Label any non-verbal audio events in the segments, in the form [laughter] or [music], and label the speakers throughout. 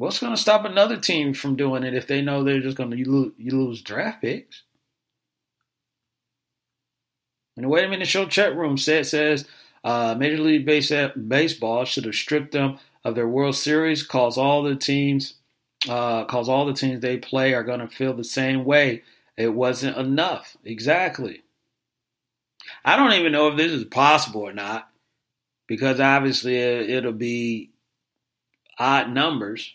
Speaker 1: What's going to stop another team from doing it if they know they're just going to lose, lose draft picks? And Wait a Minute Show chat room said, says uh, Major League Base- Baseball should have stripped them of their World Series, cause all the teams, uh, cause all the teams they play are going to feel the same way. It wasn't enough. Exactly. I don't even know if this is possible or not, because obviously it'll be odd numbers.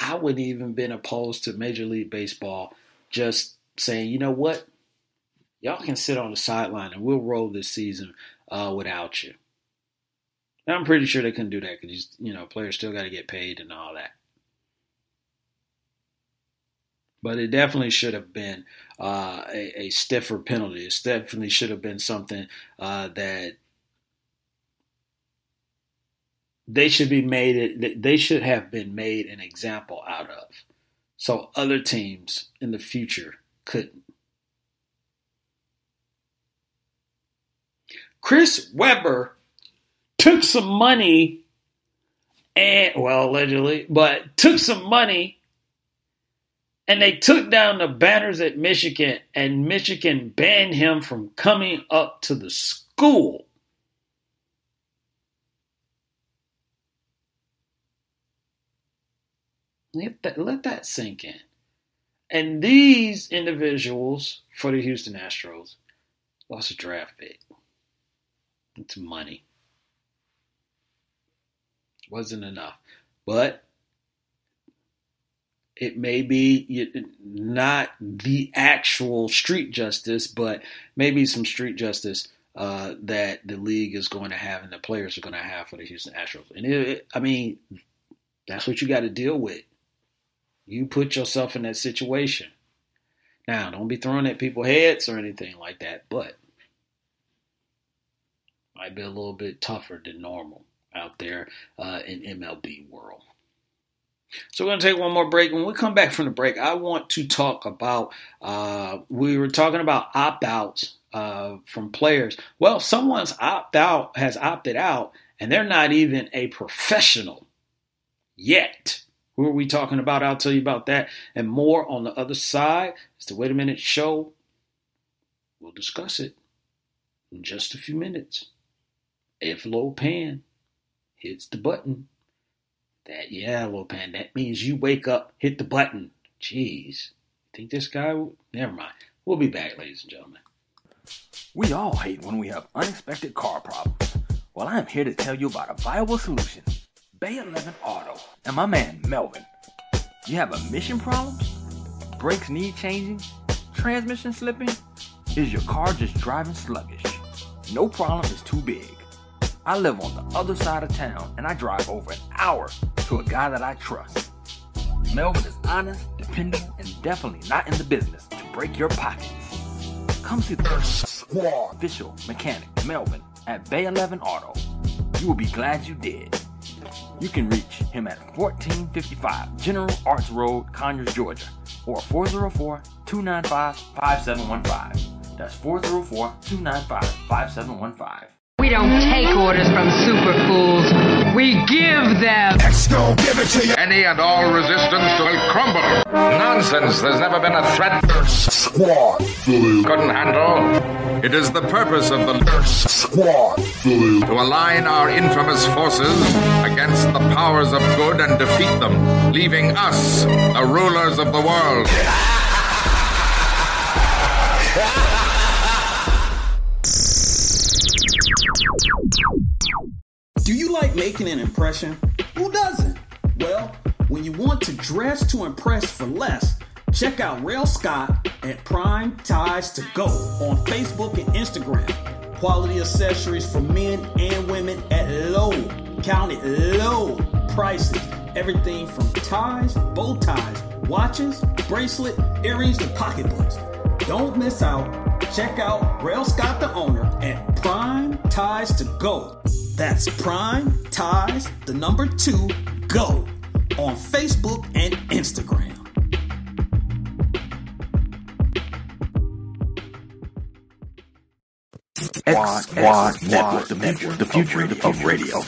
Speaker 1: I wouldn't even been opposed to Major League Baseball just saying, you know what, y'all can sit on the sideline and we'll roll this season uh, without you. And I'm pretty sure they couldn't do that because you know players still got to get paid and all that. But it definitely should have been uh, a, a, stiffer penalty. It definitely should have been something uh, that they should be made. They should have been made an example out of, so other teams in the future couldn't. Chris Webber took some money and, well, allegedly, but took some money and they took down the banners at Michigan, and Michigan banned him from coming up to the school. Let that, let that sink in. And these individuals for the Houston Astros lost a draft pick. It's money. Wasn't enough. But it may be not the actual street justice, but maybe some street justice uh, that the league is going to have and the players are going to have for the Houston Astros. And it, I mean, that's what you got to deal with. You put yourself in that situation. Now, don't be throwing at people's heads or anything like that, but might be a little bit tougher than normal out there uh, in MLB world. So we're going to take one more break. When we come back from the break, I want to talk about, uh, we were talking about opt-outs uh, from players. Well, someone's opt-out has opted out, and they're not even a professional yet. Who are we talking about? I'll tell you about that and more on the other side. It's the Wait a Minute show. We'll discuss it in just a few minutes if Lopan hits the button, that yeah, Lopan, that means you wake up, hit the button. Jeez, think this guy? Will, never mind. We'll be back, ladies and gentlemen.
Speaker 2: We all hate when we have unexpected car problems. Well, I'm here to tell you about a viable solution. Bay 11 Auto and my man Melvin. You have emission problems? Brakes need changing? Transmission slipping? Is your car just driving sluggish? No problem is too big. I live on the other side of town and I drive over an hour to a guy that I trust. Melvin is honest, dependable, and definitely not in the business to break your pockets. Come see the Squad official mechanic Melvin at Bay 11 Auto. You will be glad you did. You can reach him at 1455 General Arts Road, Conyers, Georgia, or 404 295 5715. That's 404 295 5715.
Speaker 3: We don't take orders from super fools. We give them.
Speaker 4: X gon' give it to you.
Speaker 5: Any and all resistance will crumble. Nonsense. There's never been a threat.
Speaker 4: Squad.
Speaker 5: Couldn't handle. It is the purpose of the
Speaker 4: Squad.
Speaker 5: to align our infamous forces against the powers of good and defeat them, leaving us, the rulers of the world. [laughs]
Speaker 6: Do you like making an impression? Who doesn't? Well, when you want to dress to impress for less, check out Rail Scott at Prime Ties to Go on Facebook and Instagram. Quality accessories for men and women at low, counted low prices. Everything from ties, bow ties, watches, bracelet, earrings, to pocketbooks. Don't miss out. Check out Rail Scott, the owner, at Prime Ties to Go. That's Prime Ties, the number two, go on Facebook and Instagram.
Speaker 2: Squad, Squad Network, the future, the future of radio.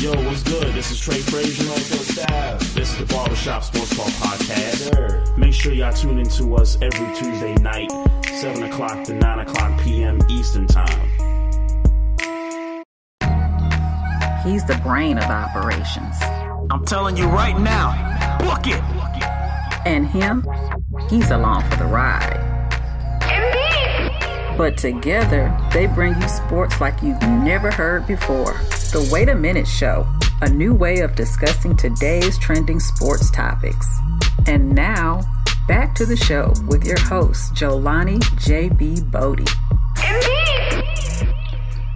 Speaker 7: Yo, what's good? This is Trey Frazier. What's good, staff? This is the Barbershop Sports Talk Podcast. Make sure y'all tune in to us every Tuesday night, 7 o'clock to 9 o'clock p.m. Eastern Time.
Speaker 8: He's the brain of operations.
Speaker 6: I'm telling you right now, book it.
Speaker 8: And him, he's along for the ride. But together, they bring you sports like you've never heard before. The Wait a Minute Show, a new way of discussing today's trending sports topics. And now, to the show with your host, Jelani J.B. Bodie.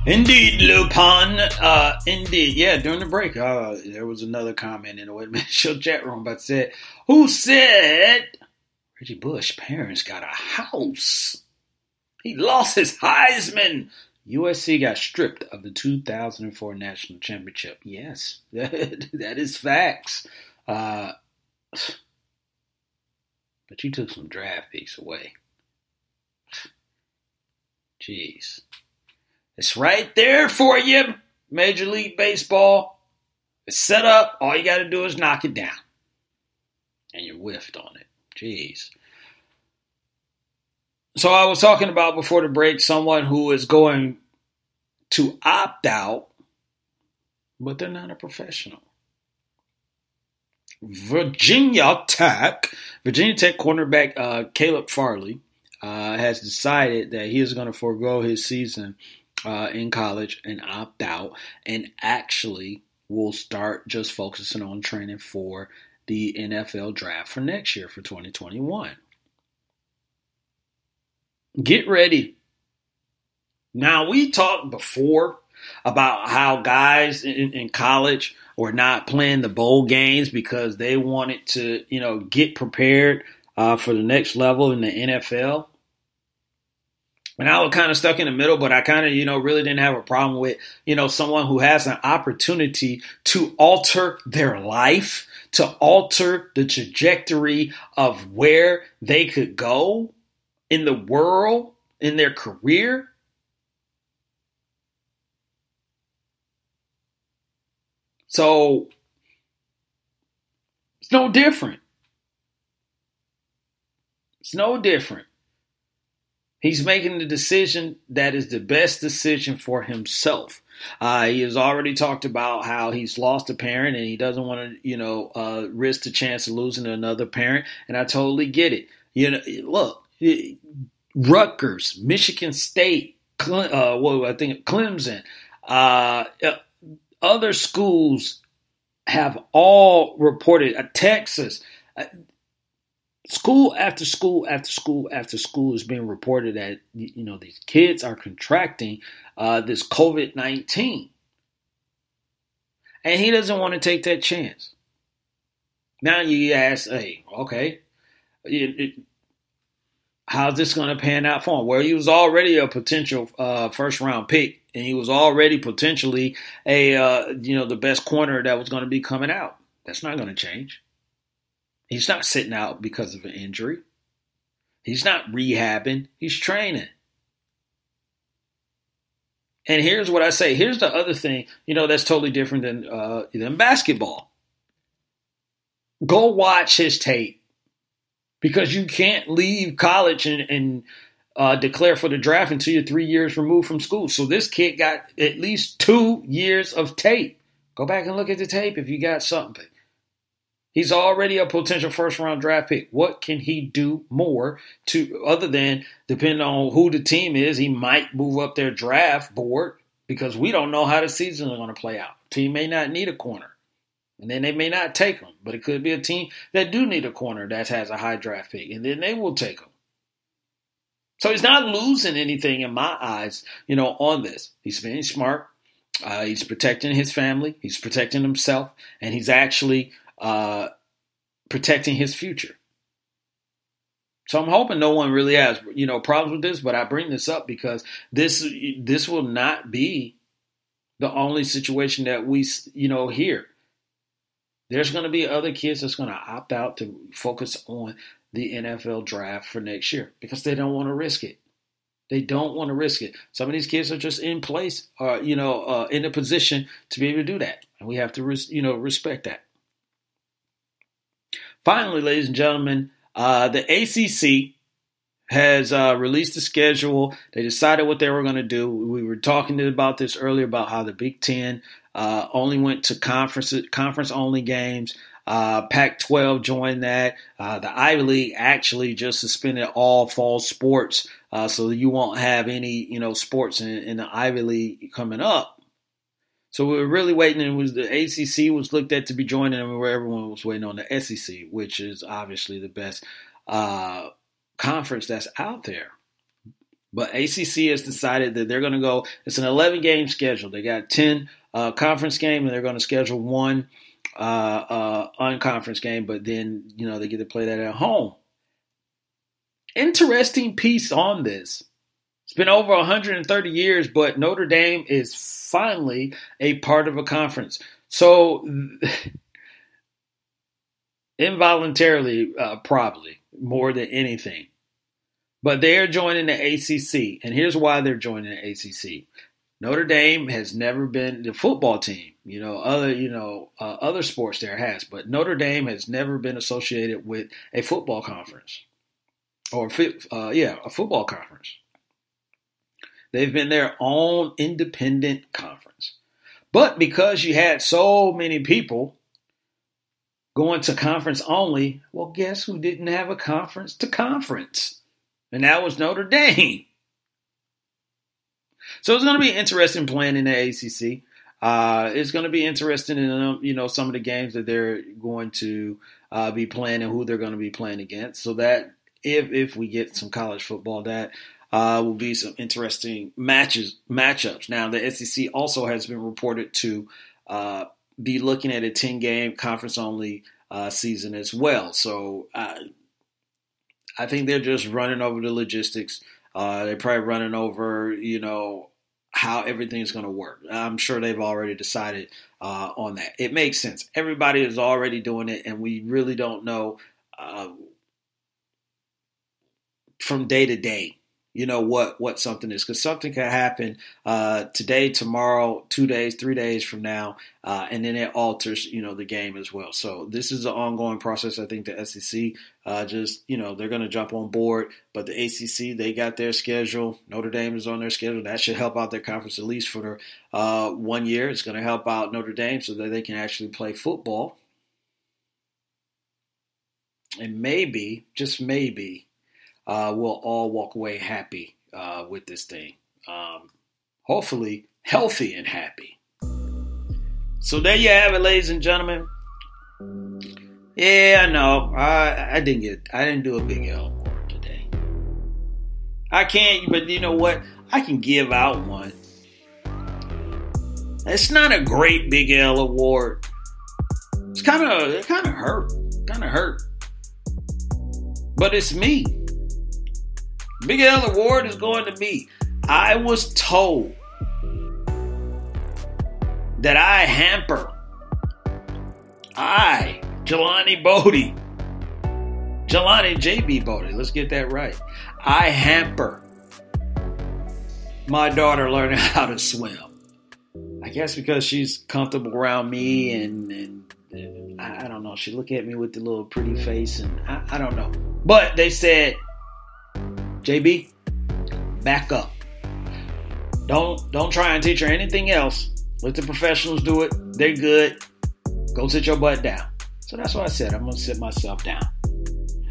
Speaker 1: Indeed, Lupin. Uh, indeed. Yeah, during the break, uh, there was another comment in the Wait [laughs] Show chat room, but said, who said Reggie Bush parents got a house? He lost his Heisman. USC got stripped of the 2004 national championship. Yes, that, [laughs] that is facts. Uh, but you took some draft picks away. Jeez. It's right there for you, Major League Baseball. It's set up. All you got to do is knock it down. And you whiffed on it. Jeez. So I was talking about before the break someone who is going to opt out, but they're not a professional. Virginia Tech, Virginia Tech cornerback uh, Caleb Farley uh, has decided that he is going to forego his season uh, in college and opt out, and actually will start just focusing on training for the NFL draft for next year for 2021. Get ready. Now, we talked before about how guys in, in, college were not playing the bowl games because they wanted to, you know, get prepared uh, for the next level in the NFL. And I was kind of stuck in the middle, but I kind of, you know, really didn't have a problem with, you know, someone who has an opportunity to alter their life, to alter the trajectory of where they could go in the world, in their career. So it's no different. It's no different. He's making the decision that is the best decision for himself. Uh, he has already talked about how he's lost a parent and he doesn't want to, you know, uh, risk the chance of losing another parent. And I totally get it. You know, look, Rutgers, Michigan State, uh, well, I think Clemson, uh, other schools have all reported. Uh, Texas, uh, school after school after school after school is being reported that you know these kids are contracting uh, this COVID nineteen, and he doesn't want to take that chance. Now you ask, hey, okay, it, it, how's this going to pan out for him? Well, he was already a potential uh, first round pick, and he was already potentially a uh, you know the best corner that was going to be coming out. That's not going to change. He's not sitting out because of an injury. He's not rehabbing. He's training. And here's what I say. Here's the other thing, you know, that's totally different than uh, than basketball. Go watch his tape because you can't leave college and, and uh, declare for the draft until you're three years removed from school. So this kid got at least two years of tape. Go back and look at the tape if you got something. He's already a potential first round draft pick. What can he do more to other than depending on who the team is, he might move up their draft board because we don't know how the season is going to play out. Team may not need a corner. And then they may not take him, but it could be a team that do need a corner that has a high draft pick, and then they will take him. So he's not losing anything in my eyes, you know, on this. He's being smart. Uh, he's protecting his family. He's protecting himself, and he's actually uh, protecting his future. So I'm hoping no one really has, you know, problems with this. But I bring this up because this this will not be the only situation that we, you know, hear. There's going to be other kids that's going to opt out to focus on the NFL draft for next year because they don't want to risk it. They don't want to risk it. Some of these kids are just in place, or you know, uh, in a position to be able to do that, and we have to, res- you know, respect that. Finally, ladies and gentlemen, uh, the ACC has uh, released the schedule. They decided what they were going to do. We were talking about this earlier about how the Big Ten uh, only went to conference conference only games. Uh, Pac-12 joined that. Uh, the Ivy League actually just suspended all fall sports, uh, so you won't have any, you know, sports in, in, the Ivy League coming up. So we were really waiting. It was the ACC was looked at to be joining, and where everyone was waiting on the SEC, which is obviously the best uh, conference that's out there. But ACC has decided that they're going to go. It's an 11 game schedule. They got 10 uh, conference game, and they're going to schedule one uh, uh, unconference game. But then you know they get to play that at home. Interesting piece on this. It's been over 130 years, but Notre Dame is finally a part of a conference. So [laughs] involuntarily, uh, probably more than anything. But they're joining the ACC, and here's why they're joining the ACC. Notre Dame has never been the football team. You know, other you know uh, other sports there has, but Notre Dame has never been associated with a football conference, or uh, yeah, a football conference. They've been their own independent conference. But because you had so many people going to conference only, well, guess who didn't have a conference to conference? And that was Notre Dame. So it's going to be interesting playing in the ACC. Uh, it's going to be interesting in um, you know some of the games that they're going to uh, be playing and who they're going to be playing against. So that if if we get some college football, that uh, will be some interesting matches matchups. Now the SEC also has been reported to uh, be looking at a 10 game conference only uh, season as well. So uh, I think they're just running over the logistics. Uh, they're probably running over, you know, how everything's going to work. I'm sure they've already decided uh, on that. It makes sense. Everybody is already doing it, and we really don't know uh, from day to day you know what what something is because something can happen uh, today, tomorrow, two days, three days from now, uh, and then it alters you know the game as well. So this is an ongoing process. I think the SEC uh, just you know they're going to jump on board, but the ACC they got their schedule. Notre Dame is on their schedule. That should help out their conference at least for the uh, one year. It's going to help out Notre Dame so that they can actually play football. And maybe, just maybe, uh, we'll all walk away happy uh, with this thing. Um, hopefully, healthy and happy. So there you have it, ladies and gentlemen. Yeah, I know. I I didn't get. I didn't do a big L award today. I can't. But you know what? I can give out one. It's not a great big L award. It's kind of it kind of hurt. Kind of hurt. But it's me. Big L award is going to be. I was told that I hamper. I, Jelani Bodie, Jelani JB Bodie, let's get that right. I hamper my daughter learning [laughs] how to swim. I guess because she's comfortable around me and, and, I, don't know. She look at me with the little pretty face and I, I don't know. But they said JB, back up. Don't don't try and teach her anything else. Let the professionals do it. They're good. Go sit your butt down. So that's what I said. I'm gonna sit myself down.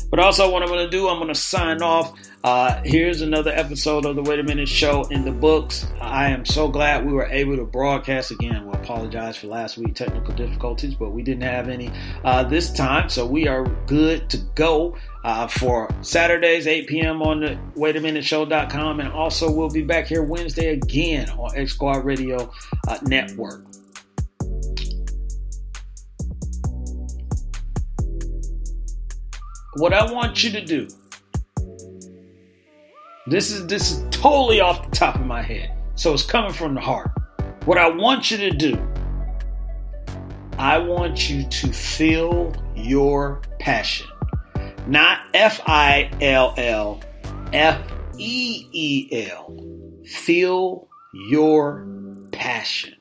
Speaker 1: But also, what I'm to do, I'm to sign off. Uh, here's another episode of the Wait a Minute Show in the books. I am so glad we were able to broadcast again. We'll apologize for last week technical difficulties, but we didn't have any uh, this time, so we are good to go uh, for Saturdays 8 p.m. on the WaitAMinuteShow.com, and also we'll be back here Wednesday again on X Squad Radio uh, Network. what I want you to do. This is this is totally off the top of my head. So it's coming from the heart. What I want you to do, I want you to feel your passion. Not F I L L, F E E L. Feel your passion.